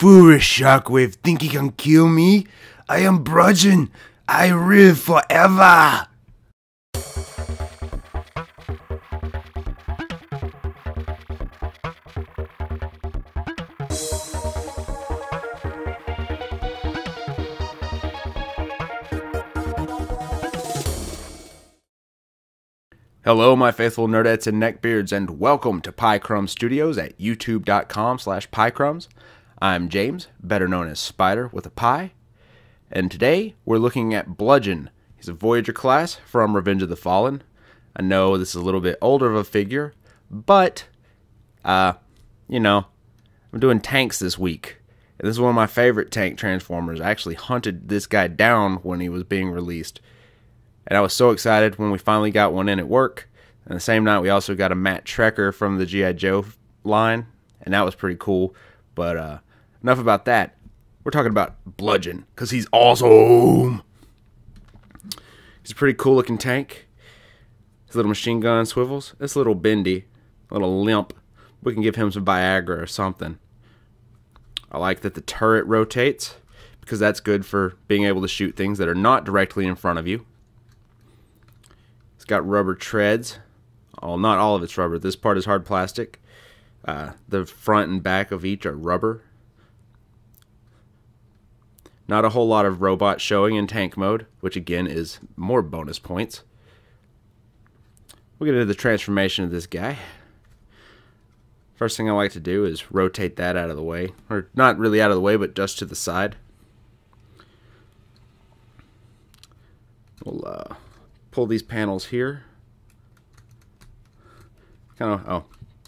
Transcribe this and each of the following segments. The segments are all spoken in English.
foolish Shockwave think he can kill me? I am Bludgeon. I live forever. Hello, my faithful nerdettes and neckbeards, and welcome to Pi Crumbs Studios at youtube.com slash piecrumbs. I'm James, better known as Spider with a pi, and today we're looking at Bludgeon. He's a Voyager class from Revenge of the Fallen. I know this is a little bit older of a figure, but, uh, you know, I'm doing tanks this week. And this is one of my favorite tank transformers. I actually hunted this guy down when he was being released. And I was so excited when we finally got one in at work. And the same night, we also got a Matt Trakker from the G.I. Joe line. And that was pretty cool. But uh, enough about that. We're talking about Bludgeon because he's awesome. He's a pretty cool looking tank. His little machine gun swivels. It's a little bendy, a little limp. We can give him some Viagra or something. I like that the turret rotates because that's good for being able to shoot things that are not directly in front of you. It's got rubber treads. Well, not all of it's rubber. This part is hard plastic. Uh, the front and back of each are rubber. Not a whole lot of robot showing in tank mode, which again is more bonus points. We'll get into the transformation of this guy. First thing I like to do is rotate that out of the way. Or not really out of the way, but just to the side. We'll uh, pull these panels here. Kind of, oh,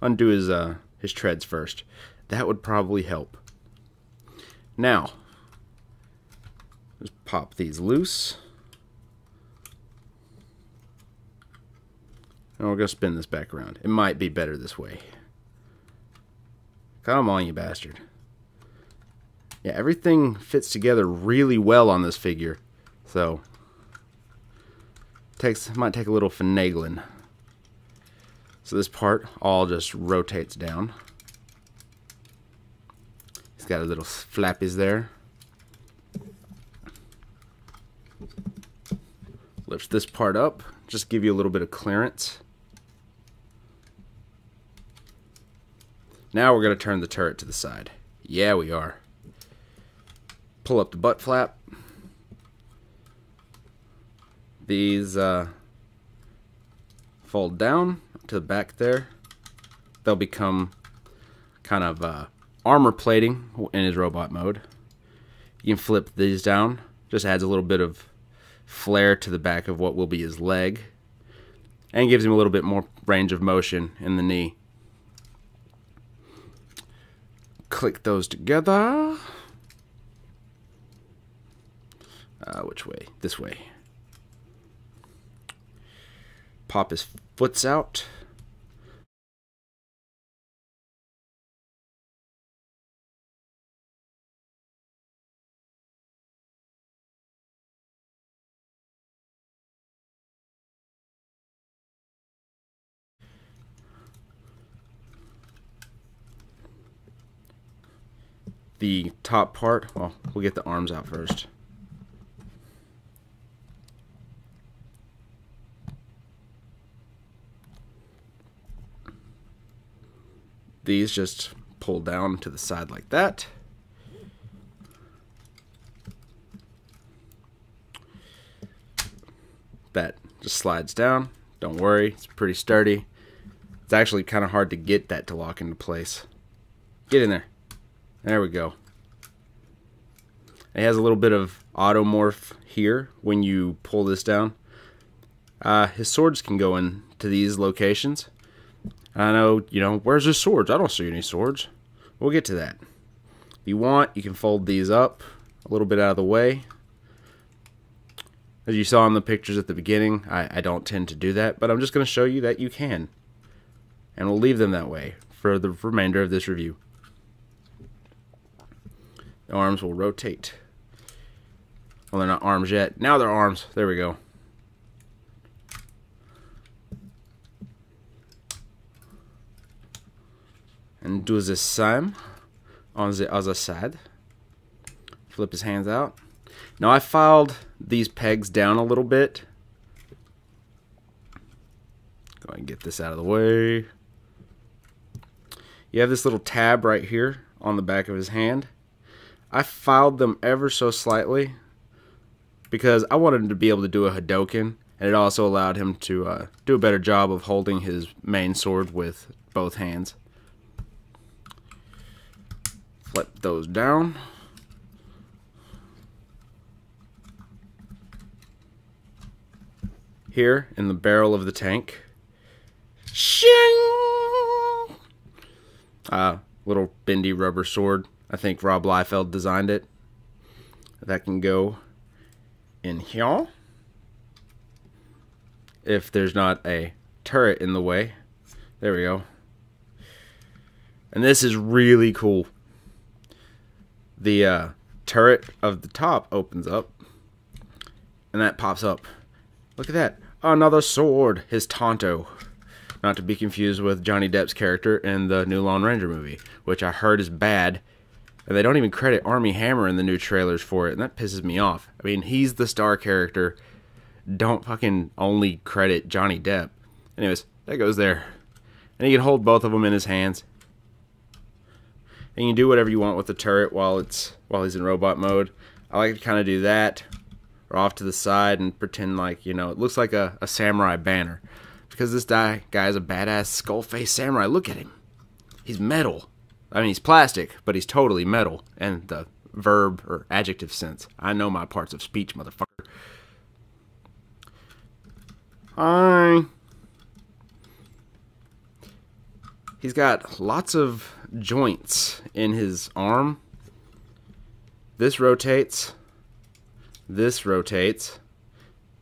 undo his, uh, his treads first. That would probably help. Now, pop these loose. And we're going to spin this back around. It might be better this way. Come on, you bastard. Yeah, everything fits together really well on this figure. So, takes might take a little finagling. So this part all just rotates down. He's got a little flappies there. Lifts this part up, just give you a little bit of clearance. Now we're going to turn the turret to the side. Yeah, we are. Pull up the butt flap. These uh, fold down to the back there. They'll become kind of uh, armor plating in his robot mode. You can flip these down. Just adds a little bit of flare to the back of what will be his leg. And gives him a little bit more range of motion in the knee. Click those together. Uh, which way? This way. Pop his foots out. The top part, well, we'll get the arms out first. These just pull down to the side like that. That just slides down. Don't worry, it's pretty sturdy. It's actually kind of hard to get that to lock into place. Get in there. There we go. It has a little bit of automorph here when you pull this down. Uh, his swords can go into these locations. I know, you know, where's his swords? I don't see any swords. We'll get to that. If you want, you can fold these up a little bit out of the way. As you saw in the pictures at the beginning, I, I don't tend to do that, but I'm just going to show you that you can. And we'll leave them that way for the remainder of this review. The arms will rotate. Well, they're not arms yet. Now they're arms. There we go. And do the same on the other side. Flip his hands out. Now I filed these pegs down a little bit. Go ahead and get this out of the way. You have this little tab right here on the back of his hand. I filed them ever so slightly because I wanted him to be able to do a Hadouken, and it also allowed him to uh, do a better job of holding his main sword with both hands. Flip those down. Here in the barrel of the tank. Shing! Uh, little bendy rubber sword. I think Rob Liefeld designed it. That can go in here. If there's not a turret in the way. There we go. And this is really cool. The uh, turret of the top opens up. And that pops up. Look at that. Another sword. His Tonto. Not to be confused with Johnny Depp's character in the new Lone Ranger movie, which I heard is bad. And they don't even credit Armie Hammer in the new trailers for it, and that pisses me off. I mean, he's the star character. Don't fucking only credit Johnny Depp. Anyways, that goes there. And he can hold both of them in his hands. And you can do whatever you want with the turret while it's while he's in robot mode. I like to kind of do that, or off to the side and pretend like you know it looks like a, a samurai banner because this guy guy is a badass skull face samurai. Look at him. He's metal. I mean, he's plastic, but he's totally metal. And the verb or adjective sense. I know my parts of speech, motherfucker. Hi. He's got lots of joints in his arm. This rotates. This rotates.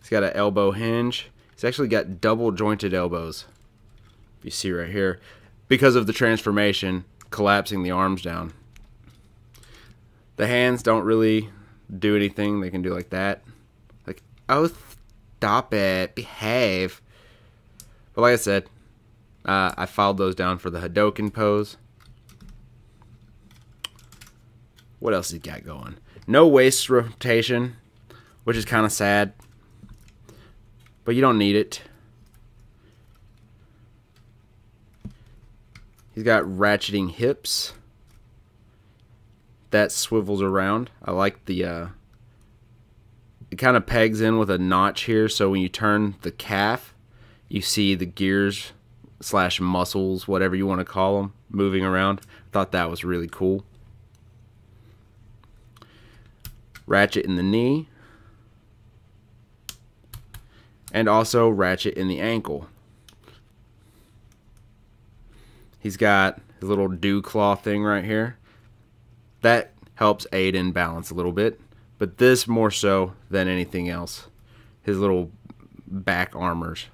He's got an elbow hinge. He's actually got double jointed elbows. You see right here. Because of the transformation, collapsing the arms down. The hands don't really do anything. They can do like that. Like, oh, stop it. Behave. But like I said, uh, I filed those down for the Hadouken pose. What else he got going? No waist rotation, which is kind of sad but you don't need it. He's got ratcheting hips. That swivels around. I like the, uh, it kind of pegs in with a notch here, so when you turn the calf, you see the gears slash muscles, whatever you want to call them, moving around. Thought that was really cool. Ratchet in the knee and also ratchet in the ankle. He's got his little dew claw thing right here. That helps aid in balance a little bit, but this more so than anything else. His little back armors.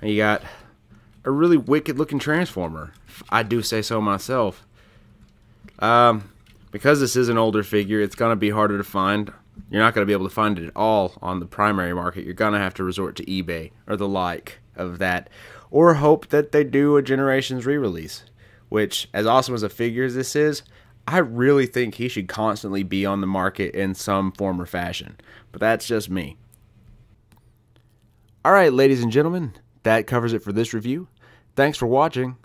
And you got a really wicked looking transformer. I do say so myself. Um, because this is an older figure, it's going to be harder to find you're not going to be able to find it at all on the primary market. You're going to have to resort to eBay or the like of that, or hope that they do a Generations re release. Which, as awesome as a figure as this is, I really think he should constantly be on the market in some form or fashion. But that's just me. Alright, ladies and gentlemen, that covers it for this review. Thanks for watching.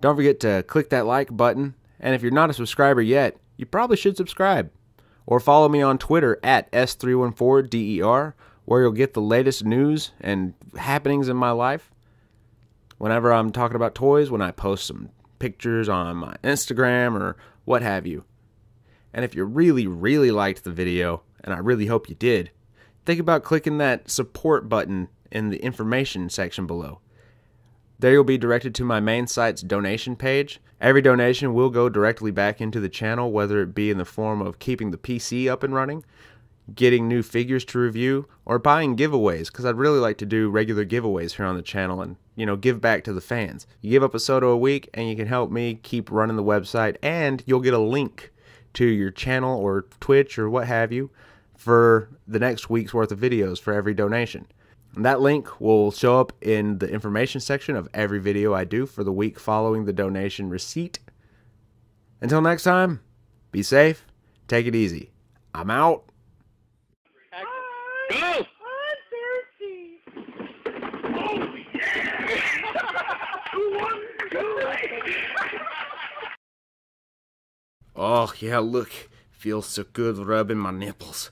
Don't forget to click that like button, and if you're not a subscriber yet, you probably should subscribe or follow me on Twitter at S314DER, where you'll get the latest news and happenings in my life. Whenever I'm talking about toys, when I post some pictures on my Instagram or what have you. And if you really, really liked the video, and I really hope you did, think about clicking that support button in the information section below. There you'll be directed to my main site's donation page. Every donation will go directly back into the channel, whether it be in the form of keeping the PC up and running, getting new figures to review, or buying giveaways, because I'd really like to do regular giveaways here on the channel and, you know, give back to the fans. You give up a soda a week, and you can help me keep running the website, and you'll get a link to your channel or Twitch or what have you for the next week's worth of videos for every donation. And that link will show up in the information section of every video I do for the week following the donation receipt. Until next time, be safe, take it easy. I'm out. Go! I'm thirsty. Oh, yeah! One, two, Oh, yeah, look. Feels so good rubbing my nipples.